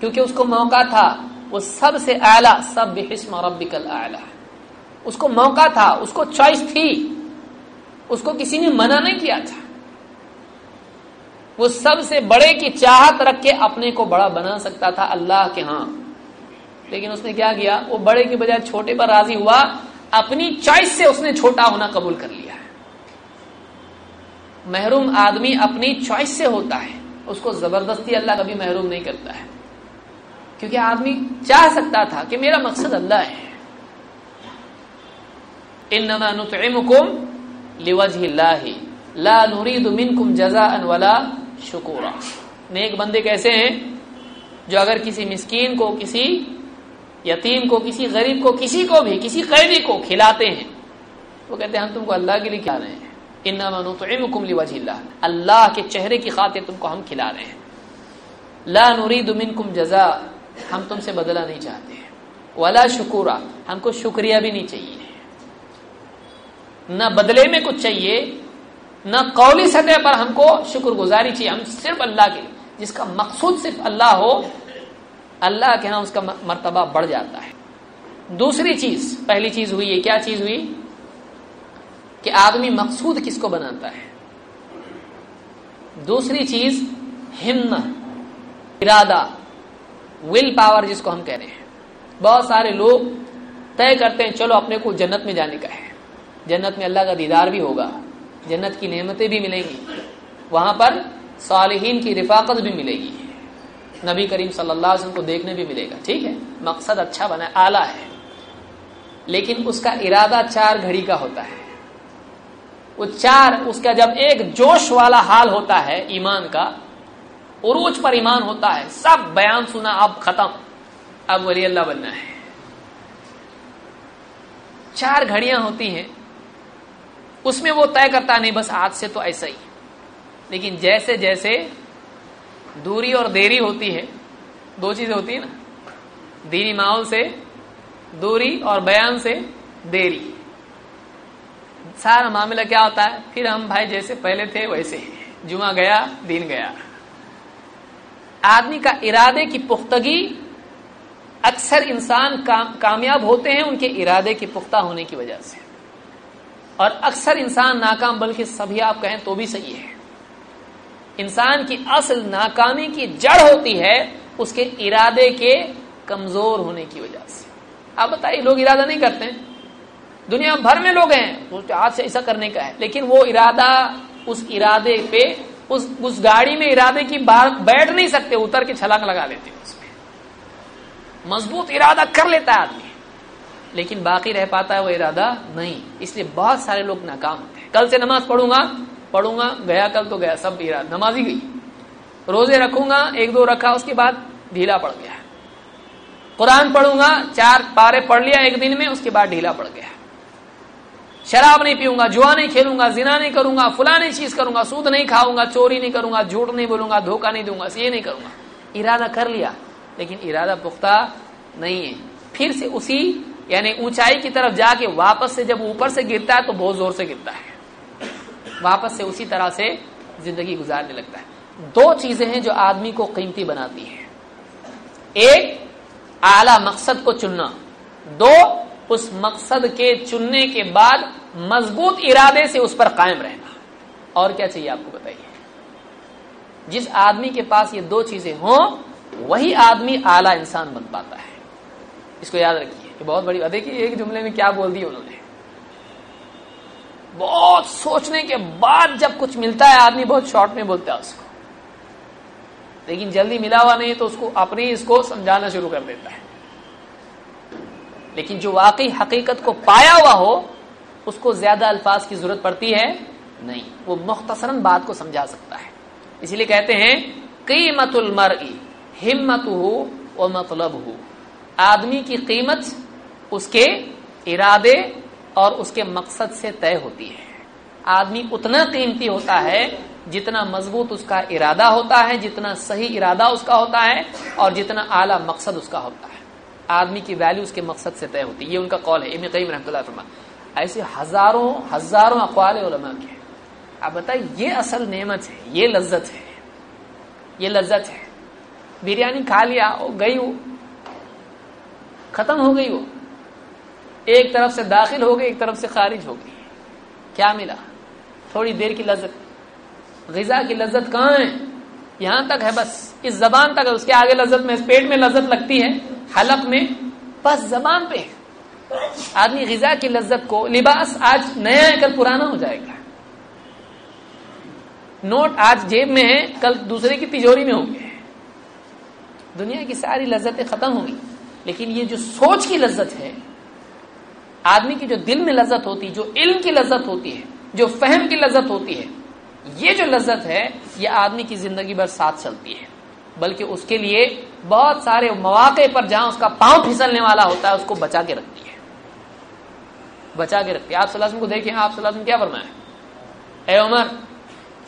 क्योंकि उसको मौका था, वो सबसे आला, सब बेहिस्म रबिकल आला। उसको मौका था, उसको चॉइस थी। उसको किसी ने मना नहीं किया था। वो सबसे बड़े की चाहत रख के अपने को बड़ा बना सकता था अल्लाह के हाँ। लेकिन उसने क्या किया? वो बड़े के बजाय छोटे पर राज़ी हुआ। अपनी चॉइस से उसने छोटा होना कबूल कर लिया। महरूम आदमी अपनी चॉइस से होता है। उसको ज़बरदस्ती अल्लाह कभी महरूम नहीं करता है। क्योंकि आदमी चाह सकता था कि मेरा मकसद अल्लाह है। इन लिवजहिल्लाहि, ला शुकुरा। नेक बंदे कैसे हैं? जो अगर किसी मिस्कीन को, किसी यतीम को, किसी गरीब को, किसी को भी, किसी कैदी को खिलाते हैं, वो कहते हैं, हम तुमको अल्लाह के लिए खिला रहे हैं? अल्लाह के चेहरे की खातिर तुमको हम खिला रहे हैं। ला नुरीदु मिनकुम जजा। हम तुमसे बदला नहीं चाहते वाला शुकुरा। हमको शुक्रिया भी नहीं चाहिए। न बदले में कुछ चाहिए, न कौली सतह पर हमको शुक्रगुजारी चाहिए। हम सिर्फ़ अल्लाह के, जिसका मकसूद सिर्फ़ अल्लाह हो, अल्लाह के यहाँ उसका मर्तबा बढ़ जाता है। दूसरी चीज़, पहली चीज़ हुई है क्या चीज़ हुई? कि आदमी मकसूद किसको बनाता है? दूसरी चीज़ हिम्मत इरादा विल पावर जिसको हम कह रहे हैं। बहुत सारे लोग तय करते हैं, चलो अपने को जन्नत में जाने का है। जन्नत में अल्लाह का दीदार भी होगा, जन्नत की नेमतें भी मिलेंगी। वहाँ पर सालहीन की रिफाकत भी मिलेगी। नबी करीम सल्लल्लाहु अलैहि वसल्लम को देखने भी मिलेगा, ठीक है? मकसद अच्छा बना, आला है। लेकिन उसका इरादा चार घड़ी का होता है। वो चार उसका जब एक जोश वाला हाल होता है ईमान का, उरूज पर ईमान होता है, सब बयान सुना अब खत्म। अब वली अल्लाह बनना है। चार घड़ियाँ होती हैं, उसमें वो तय करता नहीं, बस आज से तो ऐसा ही। लेकिन जैसे जैसे दूरी और देरी होती है, दो चीज़ें होती है ना, दीनी माहौल से दूरी और बयान से देरी। सारा मामला क्या होता है? फिर हम भाई जैसे पहले थे वैसे ही। जुमा गया दिन गया। आदमी का इरादे की पुख्तगी अक्सर इंसान का, कामयाब होते हैं उनके इरादे की पुख्ता होने की वजह से। और अक्सर इंसान नाकाम बल्कि सभी आप कहें तो भी सही है। इंसान की असल नाकामी की जड़ होती है उसके इरादे के कमज़ोर होने की वजह से। आप बताइए लोग इरादा नहीं करते हैं? दुनिया भर में लोग हैं। आज से ऐसा करने का है। लेकिन वो इरादा, उस इरादे पे, उस उस गाड़ी में इरादे की बात बैठ नहीं सकते, उतर के छलांग लगा लेते हैं उसमें। मज़बूत इरादा कर लेता है आदमी। लेकिन बाकी रह पाता है वो इरादा नहीं। इसलिए बहुत सारे लोग नाकाम होते हैं। कल से नमाज़ पढ़ूँगा पढ़ूँगा, गया कल तो गया, सब इरादा। नमाज़ ही गई। रोज़े रखूँगा, एक दो रखा, उसके बाद ढीला पड़ गया। कुरान पढ़ूँगा, चार पारे पढ़ लिया एक दिन में, उसके बाद ढीला पड़ गया। शराब नहीं पीऊँगा, जुआ नहीं खेलूँगा, जिना नहीं करूँगा, फुलानी चीज़ करूँगा, सूद नहीं खाऊँगा, चोरी नहीं करूँगा, झूठ नहीं बोलूँगा, धोखा नहीं दूँगा ये नहीं करूँगा। इरादा कर लिया, लेकिन इरादा पुख्ता नहीं है। फिर से उसी, यानी ऊंचाई की तरफ़ जाके वापस से जब ऊपर से गिरता है तो बहुत ज़ोर से गिरता है। वापस से उसी तरह से ज़िंदगी गुजारने लगता है। दो चीज़ें हैं जो आदमी को कीमती बनाती है। एक, आला मकसद को चुनना। दो, उस मकसद के चुनने के बाद मज़बूत इरादे से उस पर कायम रहना। और क्या चाहिए आपको बताइए? जिस आदमी के पास ये दो चीज़ें हों, वही आदमी आला इंसान बन पाता है। इसको याद रखिए, ये बहुत बड़ी बात। देखिए, एक जुमले में क्या बोल दिया उन्होंने। बहुत सोचने के बाद जब कुछ मिलता है, आदमी बहुत शॉर्ट में बोलता है उसको। लेकिन जल्दी मिला हुआ नहीं तो उसको अपने इसको समझाना शुरू कर देता है। लेकिन जो वाकई हकीकत को पाया हुआ हो उसको ज़्यादा अल्फाज की ज़रूरत पड़ती है? नहीं। वो मुख्तसरन बात को समझा सकता है। इसीलिए कहते हैं, कीमतुल मर हिम्मत हो व मतलब हो आदमी की कीमत उसके इरादे और उसके मकसद से तय होती है। आदमी उतना कीमती होता है जितना मज़बूत उसका इरादा होता है, जितना सही इरादा उसका होता है और जितना आला मकसद उसका होता है। आदमी की वैल्यू उसके मकसद से तय होती है। ये उनका कॉल है। इबन कईम रहमतुल्लाह ऐसे हज़ारों हज़ारों अकवाल उलमा के आप बताइए ये असल नेमत है, ये लज्जत है। ये लज्जत है। बिरयानी खा लिया वो गई वो। खत्म हो गई वो। एक तरफ़ से दाखिल हो गई, एक तरफ़ से खारिज हो गई। क्या मिला? थोड़ी देर की लज्जत। गजा की लज्जत कहाँ है? यहाँ तक है बस। इस जबान तक है, उसके आगे लज्जत में पेट में लज्जत लगती है। हलक में, बस जबान पे आदमी गजा की लज्जत को, लिबास आज नया है, कल पुराना हो जाएगा। नोट आज जेब में है, कल दूसरे की तिजोरी में होंगे। दुनिया की सारी लज्जतें खत्म होंगी लेकिन ये जो सोच की लज्जत है, आदमी की जो दिल में लज्जत होती है जो इल्म की लज्जत होती है, जो फहम की लज्जत होती है, ये जो लज्जत है, ये आदमी की ज़िंदगी भर साथ चलती है। बल्कि उसके लिए बहुत सारे मौके पर जहाँ उसका पाँव फिसलने वाला होता है, उसको बचा के रखती है। बचा के रखती है। आप सलाह को देखिए आप सलाह क्या फरमाया ए उमर,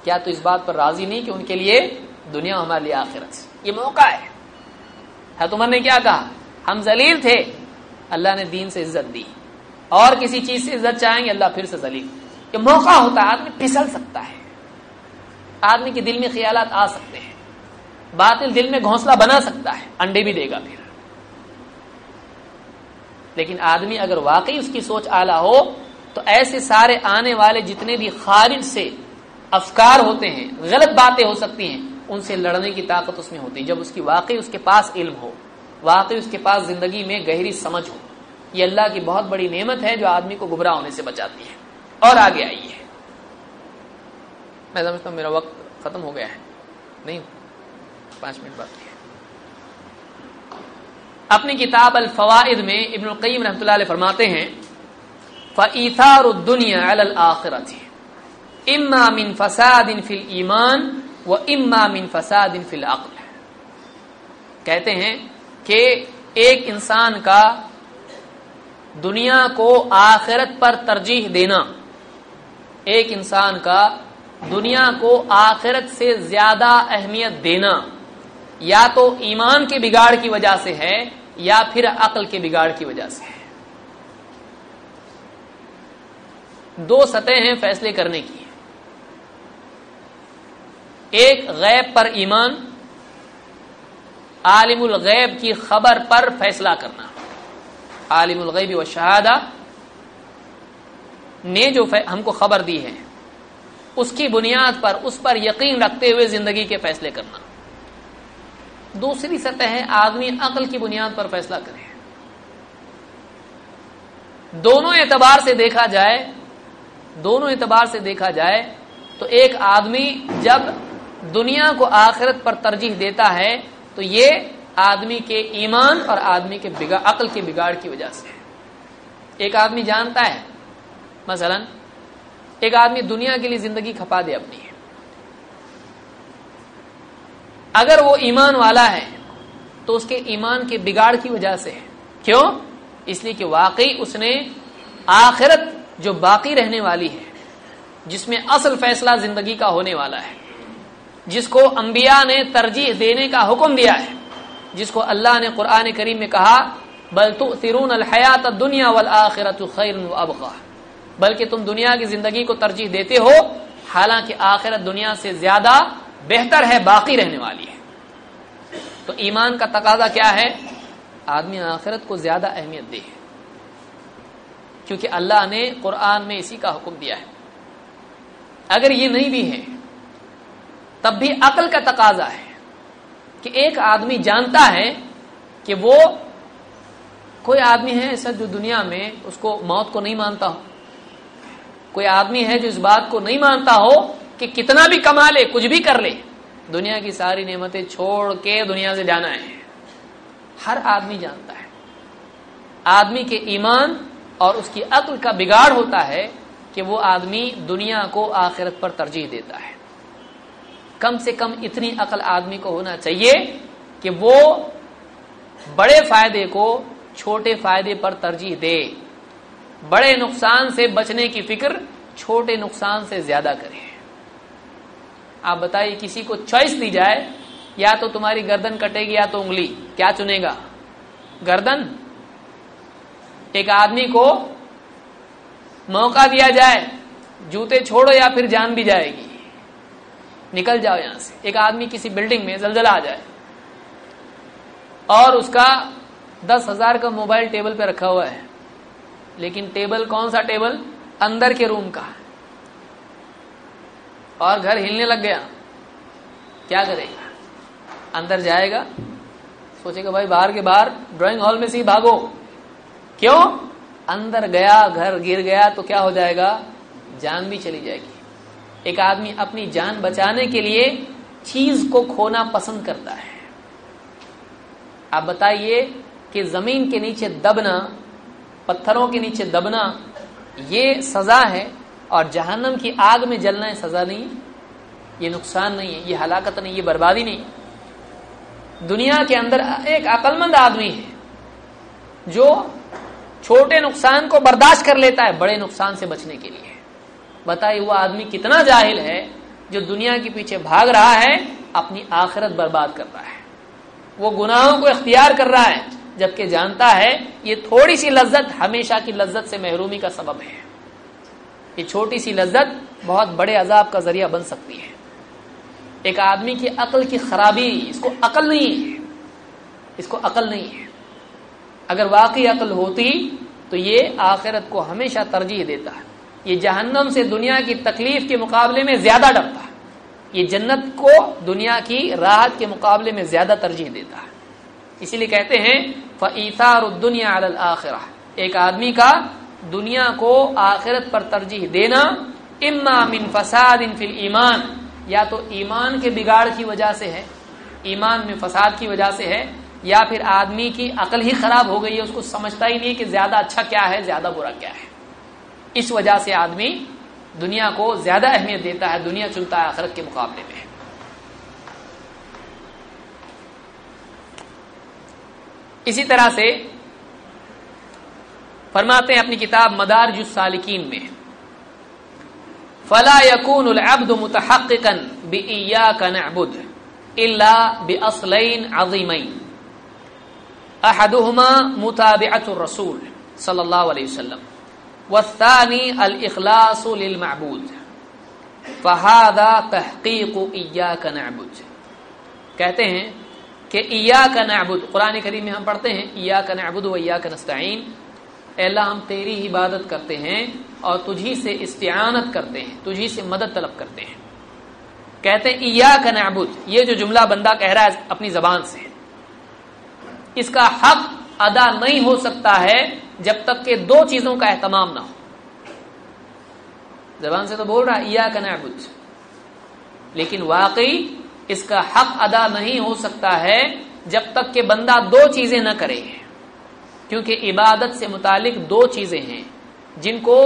क्या तो इस बात पर राज़ी नहीं कि उनके लिए दुनिया हमारे लिए आखिरत? ये मौका है। है उमर ने क्या कहा? हम जलील थे। अल्लाह ने दीन से इज़्ज़त दी। और किसी चीज़ से इज़्ज़त चाहेंगे, अल्लाह फिर से जलील। ये मौका होता है, आदमी फिसल सकता है। आदमी के दिल में ख्याल आ सकते हैं। बातिल दिल में घोंसला बना सकता है। अंडे भी देगा फिर। लेकिन आदमी अगर वाकई उसकी सोच आला हो तो ऐसे सारे आने वाले जितने भी खारिज से अफकार होते हैं, गलत बातें हो सकती हैं, उनसे लड़ने की ताकत उसमें होती है। जब उसकी वाकई उसके पास इल्म हो, वाकई उसके पास ज़िंदगी में गहरी समझ हो, ये अल्लाह की बहुत बड़ी नेमत है जो आदमी को गुमराह होने से बचाती है। और आगे आई है मैं समझता हूँ मेरा वक्त खत्म हो गया है। नहीं, पाँच मिनट बाद अपनी किताब अल में इब्न कईम रहमत फरमाते हैं फ़ीथारुद्दुनिया आखिरत, इम्मा मिन फसाद फिल ईमान व इम्मा मिन फसाद फिल अक्ल. कहते हैं कि एक इंसान का दुनिया को आखिरत पर तरजीह देना, एक इंसान का दुनिया को आखिरत से ज़्यादा अहमियत देना, या तो ईमान के बिगाड़ की वजह से है या फिर अकल के बिगाड़ की वजह से। दो सतह हैं फैसले करने की। एक गैब पर ईमान, आलिमुल गैब की खबर पर फैसला करना। आलिमुल गैब व शहादा, ने जो हमको खबर दी है, उसकी बुनियाद पर, उस पर यकीन रखते हुए ज़िंदगी के फैसले करना। दूसरी सतह है, आदमी अकल की बुनियाद पर फैसला करे। दोनों एतबार से देखा जाए, दोनों एतबार से देखा जाए तो एक आदमी जब दुनिया को आखिरत पर तरजीह देता है तो ये आदमी के ईमान और आदमी के बिगा, अकल के बिगाड़ की वजह से है। एक आदमी जानता है, मसलन, एक आदमी दुनिया के लिए ज़िंदगी खपा दे अपनी। अगर वो ईमान वाला है तो उसके ईमान के बिगाड़ की वजह से है। क्यों? इसलिए कि वाकई उसने आखिरत जो बाकी रहने वाली है, जिसमें असल फैसला ज़िंदगी का होने वाला है, जिसको अंबिया ने तरजीह देने का हुक्म दिया है, जिसको अल्लाह ने कुरान करीम में कहा, बल तो तिरून अलहयात दुनिया वल आखिरत खैर अबका बल्कि तुम दुनिया की ज़िंदगी को तरजीह देते हो, हालाँकि आखिरत दुनिया से ज़्यादा बेहतर है, बाकी रहने वाली है। तो ईमान का तकाजा क्या है? आदमी आखिरत को ज़्यादा अहमियत दे क्योंकि अल्लाह ने कुरान में इसी का हुक्म दिया है। अगर ये नहीं भी है, तब भी अकल का तकाजा है कि एक आदमी जानता है कि वो कोई आदमी है ऐसा जो दुनिया में उसको मौत को नहीं मानता हो। कोई आदमी है जो इस बात को नहीं मानता हो कि कितना भी कमा ले कुछ भी कर ले। दुनिया की सारी नेमतें छोड़ के दुनिया से जाना है। हर आदमी जानता है। आदमी के ईमान और उसकी अक्ल का बिगाड़ होता है कि वो आदमी दुनिया को आखिरत पर तरजीह देता है। कम से कम इतनी अकल आदमी को होना चाहिए कि वो बड़े फ़ायदे को छोटे फ़ायदे पर तरजीह दे। बड़े नुकसान से बचने की फ़िक्र छोटे नुकसान से ज़्यादा करे। आप बताइए, किसी को चॉइस दी जाए, या तो तुम्हारी गर्दन कटेगी या तो उंगली, क्या चुनेगा? गर्दन? एक आदमी को मौका दिया जाए, जूते छोड़ो या फिर जान भी जाएगी। निकल जाओ यहाँ से। एक आदमी किसी बिल्डिंग में जलजला आ जाए, और उसका दस हज़ार का मोबाइल टेबल पे रखा हुआ है, लेकिन टेबल कौन सा टेबल? अंदर के रूम का और घर हिलने लग गया। क्या करेगा अंदर जाएगा, सोचेगा, भाई, बाहर के बाहर ड्राइंग हॉल में से ही भागो। क्यों? अंदर गया, घर गिर गया तो क्या हो जाएगा? जान भी चली जाएगी। एक आदमी अपनी जान बचाने के लिए चीज़ को खोना पसंद करता है। आप बताइए कि ज़मीन के नीचे दबना, पत्थरों के नीचे दबना, ये सजा है? और जहन्नम की आग में जलना है, सजा नहीं है। ये नुकसान नहीं है, ये हलाकत नहीं, ये बर्बादी नहीं दुनिया के अंदर एक अकलमंद आदमी है, जो छोटे नुकसान को बर्दाश्त कर लेता है, बड़े नुकसान से बचने के लिए। बताइए वो आदमी कितना जाहिल है, जो दुनिया के पीछे भाग रहा है, अपनी आखिरत बर्बाद कर रहा है। वो गुनाहों को इख्तियार कर रहा है, जबकि जानता है, ये थोड़ी सी लज्जत हमेशा की लज्जत से महरूमी का सबब है। ये छोटी सी लज्जत बहुत बड़े अजाब का ज़रिया बन सकती है। एक आदमी की अकल की खराबी, इसको अकल नहीं है। इसको अकल नहीं है। अगर वाकई अकल होती तो ये आखिरत को हमेशा तरजीह देता है। ये जहन्नम से दुनिया की तकलीफ़ के मुकाबले में ज़्यादा डरता है। ये जन्नत को दुनिया की राहत के मुकाबले में ज़्यादा तरजीह देता है। इसीलिए कहते हैं फ़ीसार दुनिया आखिर। एक आदमी का दुनिया को आखिरत पर तरजीह देना, इम्मा मिन फसाद इन फिल ईमान। या तो ईमान के बिगाड़ की वजह से है, ईमान में फसाद की वजह से है, या फिर आदमी की अकल ही खराब हो गई है, उसको समझता ही नहीं कि ज़्यादा अच्छा क्या है, ज़्यादा बुरा क्या है। इस वजह से आदमी दुनिया को ज़्यादा अहमियत देता है, दुनिया चुनता है आखिरत के मुकाबले में। इसी तरह से फरमाते हैं, अपनी किताब मदार सालिकीन में फला यकून अब्द मुतहक़न बिया का इल्ला बिअसलैन अजीमैन। अहदुहमा मुताबिअत सल्लल्लाहु अलैहि वसल्लम। वस्तानी अल इखलासमबूद फ़हादा तहकीक ईया का कहते हैं कि ईया का कुरान करीम में हम पढ़ते हैं ईया का व ईया का नस्ताइन अल्लाह हम तेरी इबादत करते हैं और तुझी से इस्तेआनत करते हैं, तुझी से मदद तलब करते हैं। कहते हैं ईया का नबुद ये जो जुमला बंदा कह रहा है अपनी जबान से। इसका हक अदा नहीं हो सकता है जब तक के दो चीज़ों का एहतमाम ना हो। जबान से तो बोल रहा है इया का नाबुद लेकिन वाकई इसका हक अदा नहीं हो सकता है जब तक के बंदा दो चीज़ें ना करे। क्योंकि इबादत से मुतालिक दो चीज़ें हैं, जिनको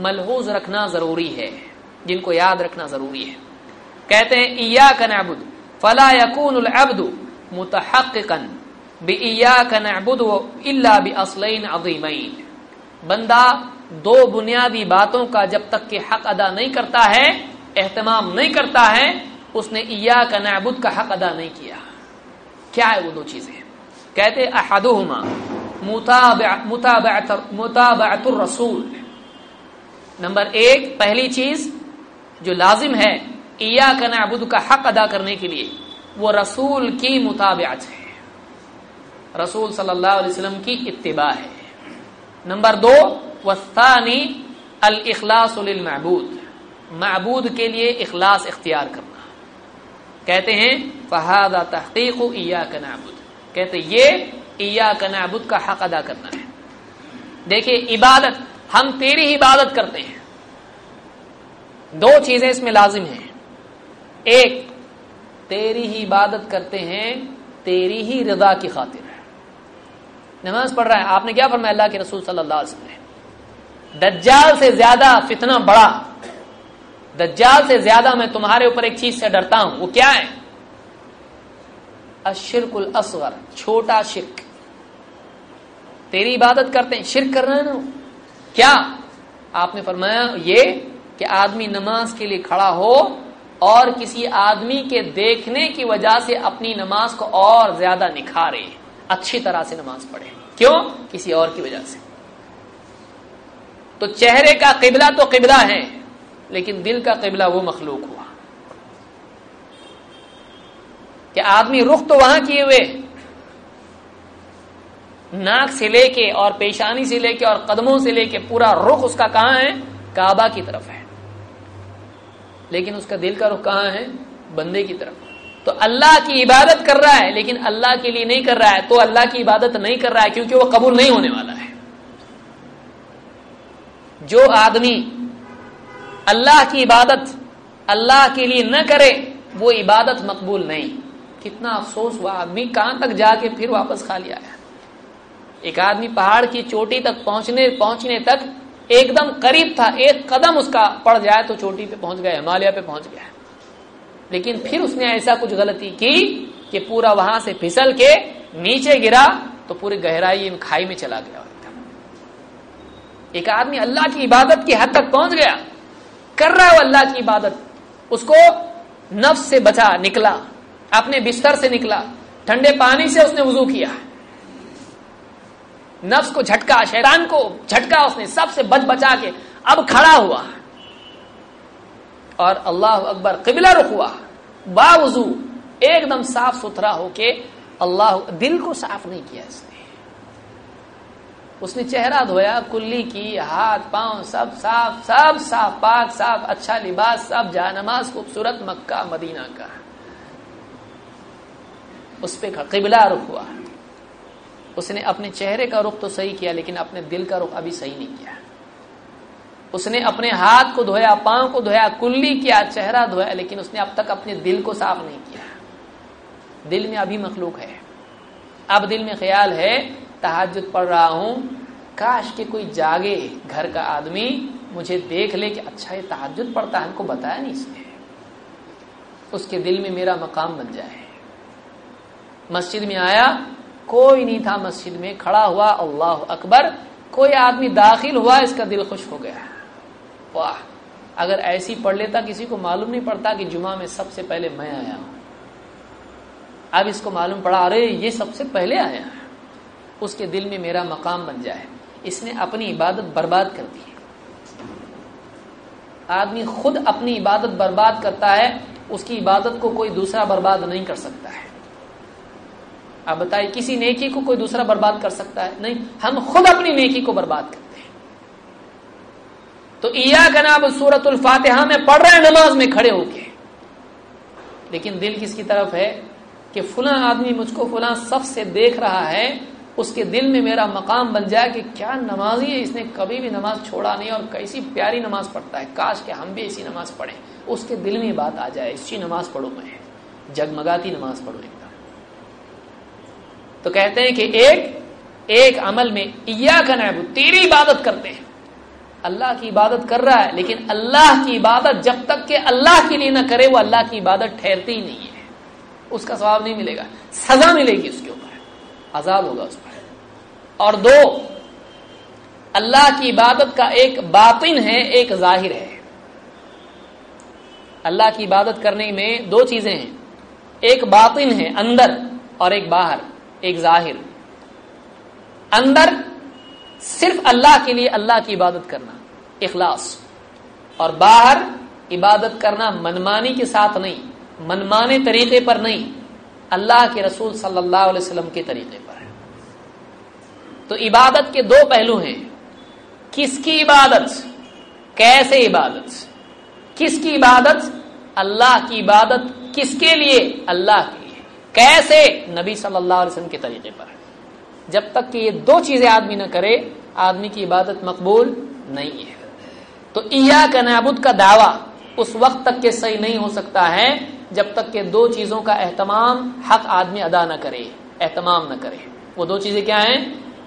मलहूज रखना ज़रूरी है, जिनको याद रखना ज़रूरी है। कहते हैं इया का नाबुद, फला यकून अब्दु मुतहक़न बंदा दो बुनियादी बातों का जब तक के हक अदा नहीं करता है, एहतमाम नहीं करता है, उसने इया का नाबुद का हक अदा नहीं किया। क्या है वो दो चीज़ें? कहते अहदुमा मुताबतुर रसूल नंबर एक, पहली चीज़ जो लाजिम है इया का नाबुद का हक अदा करने के लिए, वो रसूल की मुताबियत है। रसूल सल्लल्लाहु अलैहि वसल्लम की इत्तिबा है। नंबर दो, वस्तानी अल इखलास महबूद महबूद के लिए इखलास इख्तियार करना। कहते हैं फहादा तहकीक ईया का नाबुद कहते ये ईया का हक अदा करना है। देखिए, इबादत, हम तेरी इबादत करते हैं। दो चीज़ें इसमें लाजिम हैं। एक, तेरी ही इबादत करते हैं, तेरी ही रजा की खातिर नमाज़ पढ़ रहा है, आपने क्या फरमाया अल्लाह के रसूल सल्लल्लाहु अलैहि वसल्लम दज्जाल से ज़्यादा फितना बड़ा, दज्जाल से ज़्यादा मैं तुम्हारे ऊपर एक चीज़ से डरता हूँ, वो क्या है? अशिरकुल असगर, छोटा शिरक। तेरी इबादत करते हैं, शिरक कर रहे हैं ना। क्या? आपने फरमाया, ये कि आदमी नमाज़ के लिए खड़ा हो और किसी आदमी के देखने की वजह से अपनी नमाज़ को और ज़्यादा निखारे, अच्छी तरह से नमाज़ पढ़े। क्यों? किसी और की वजह से। तो चेहरे का किबला तो किबला है, लेकिन दिल का किबला वो मखलूक हुआ। कि आदमी रुख तो वहाँ किए हुए नाक से लेके और पेशानी से लेके और कदमों से लेके पूरा रुख उसका कहाँ है? काबा की तरफ़ है। लेकिन उसका दिल का रुख कहाँ है? बंदे की तरफ़। तो अल्लाह की इबादत कर रहा है, लेकिन अल्लाह के लिए नहीं कर रहा है तो अल्लाह की इबादत नहीं कर रहा है, क्योंकि वो कबूल नहीं होने वाला है। जो आदमी अल्लाह की इबादत अल्लाह के लिए न करे, वो इबादत मकबूल नहीं। कितना अफसोस हुआ आदमी कहाँ तक जाके फिर वापस खा लिया है? एक आदमी पहाड़ की चोटी तक पहुँचने पहुँचने तक एकदम करीब था, एक कदम उसका पड़ जाए तो चोटी पे पहुँच गया, हिमालय पे पहुँच गया। लेकिन फिर उसने ऐसा कुछ गलती की कि पूरा वहाँ से फिसल के नीचे गिरा तो पूरी गहराई में खाई में चला गया। एक आदमी अल्लाह की इबादत की हद तक पहुँच गया, कर रहा है अल्लाह की इबादत। उसको नफ्स से बचा, निकला, अपने बिस्तर से निकला, ठंडे पानी से उसने वज़ू किया। नफ्स को झटका, शैतान को झटका उसने सबसे बच बचा के अब खड़ा हुआ। और अल्लाह अकबर, किबला रुख हुआ। बावजू एकदम साफ़ सुथरा होके अल्लाह, दिल को साफ़ नहीं किया इसने। उसने चेहरा धोया, कुल्ली की, हाथ, पाँव, सब साफ़ सब साफ़, पाक साफ़ अच्छा लिबास, सब नमाज़ खूबसूरत मक्का, मदीना का। उस पर किबला रुख हुआ। उसने अपने चेहरे का रुख तो सही किया, लेकिन अपने दिल का रुख अभी सही नहीं किया। उसने अपने हाथ को धोया, पाँव को धोया, कुल्ली किया, चेहरा धोया, लेकिन उसने अब तक अपने दिल को साफ़ नहीं किया। दिल में अभी मखलूक है। अब दिल में ख्याल है तहजद पढ़ रहा हूँ, काश के कोई जागे घर का आदमी, मुझे देख ले कि अच्छा ये तहजद पढ़ता है, हमको बताया नहीं इसने। उसके दिल में मेरा मकाम बन जाए। मस्जिद में आया कोई नहीं था मस्जिद में, खड़ा हुआ, अल्लाह अकबर। कोई आदमी दाखिल हुआ, इसका दिल खुश हो गया। वाह। अगर ऐसी पढ़ लेता, किसी को मालूम नहीं पड़ता कि जुमा में सबसे पहले मैं आया हूँ। अब इसको मालूम पड़ा, अरे, ये सबसे पहले आया है। उसके दिल में मेरा मकाम बन जाए। इसने अपनी इबादत बर्बाद कर दी। आदमी खुद अपनी इबादत बर्बाद करता है, उसकी इबादत को कोई दूसरा बर्बाद नहीं कर सकता है। आप बताइए, किसी नेकी को कोई दूसरा बर्बाद कर सकता है? नहीं, हम खुद अपनी नेकी को बर्बाद करते हैं। तो ईया का नाम सूरतुल फातिहा में पढ़ रहे हैं, नमाज़ में खड़े होके। लेकिन दिल किसकी तरफ़ है कि फुला आदमी मुझको फुला सबसे देख रहा है, उसके दिल में मेरा मकाम बन जाए कि क्या नमाजी है, इसने कभी भी नमाज़ छोड़ा नहीं और कैसी प्यारी नमाज़ पढ़ता है। काश के हम भी ऐसी नमाज़ पढ़ें। उसके दिल में बात आ जाए, इसी नमाज़ पढ़ू मैं, जगमगाती नमाज़ पढ़ू एकदम तो कहते हैं कि एक एक अमल में इया का नैबू तेरी इबादत करते हैं। अल्लाह की इबादत कर रहा है, लेकिन अल्लाह की इबादत जब तक के अल्लाह के लिए ना करे, वो अल्लाह की इबादत ठहरती ही नहीं है। उसका स्वभाव नहीं मिलेगा, सजा मिलेगी उसके ऊपर आज़ाद होगा उस पर। और दो, अल्लाह की इबादत का एक बातिन है, एक ज़ाहिर है। अल्लाह की इबादत करने में दो चीज़ें हैं, एक बातिन है अंदर और एक बाहर। एक ज़ाहिर अंदर सिर्फ़ अल्लाह के लिए अल्लाह की इबादत करना, इखलास। और बाहर इबादत करना मनमानी के साथ नहीं, मनमाने तरीके पर नहीं, अल्लाह के रसूल सल्लल्लाहु अलैहि वसल्लम के तरीके पर है। तो इबादत के दो पहलू हैं। किसकी इबादत? कैसे इबादत? किसकी इबादत? अल्लाह की इबादत किसके लिए? अल्लाह के कैसे नबी सल्लल्लाहु अलैहि वसल्लम के तरीके पर जब तक कि ये दो चीज़ें आदमी न करे, आदमी की इबादत मकबूल नहीं है। तो ईया का नाबुद का दावा उस वक्त तक के सही नहीं हो सकता है, जब तक के दो चीज़ों का एहतमाम हक आदमी अदा न करे, एहतमाम न करे। वो दो चीज़ें क्या हैं?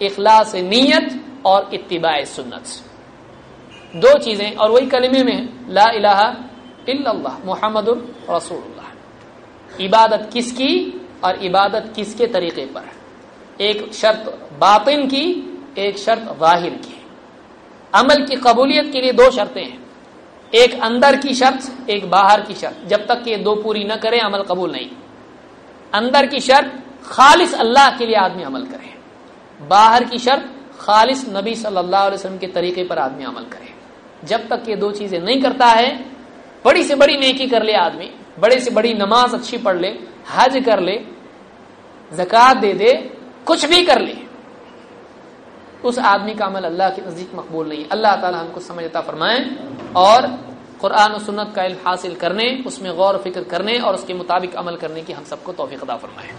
इखलास नीयत और इतबा सुन्नत। दो चीज़ें, और वही कलमे में ला इलाहा इल्लल्लाह मोहम्मद रसूलुल्लाह। इबादत किसकी? और इबादत किसके तरीके पर? एक शर्त बातिन की, एक शर्त वाहिर की। अमल की कबूलियत के लिए दो शर्तें हैं। एक अंदर की शर्त, एक बाहर की शर्त। जब तक ये दो पूरी न करें, अमल कबूल नहीं। अंदर की शर्त, खालिस अल्लाह के लिए आदमी अमल करे। बाहर की शर्त, खालिस नबी सल्लल्लाहु अलैहि वसल्लम के तरीके पर आदमी अमल करे। जब तक ये दो चीज़ें नहीं करता है, बड़ी से बड़ी नेकी कर ले आदमी। बड़े से बड़ी नमाज़ अच्छी पढ़ ले, हज कर ले, जक़ात दे दे, कुछ भी कर ले। उस आदमी का अमल अल्लाह के नज़दीक मकबूल नहीं अल्लाह ताला हमको समझता फरमाए और कुरान और सुन्नत का इल्म हासिल करने, उसमें गौर फ़िक्र करने और उसके मुताबिक अमल करने की हम सबको तोफ़ी अदा फरमाए।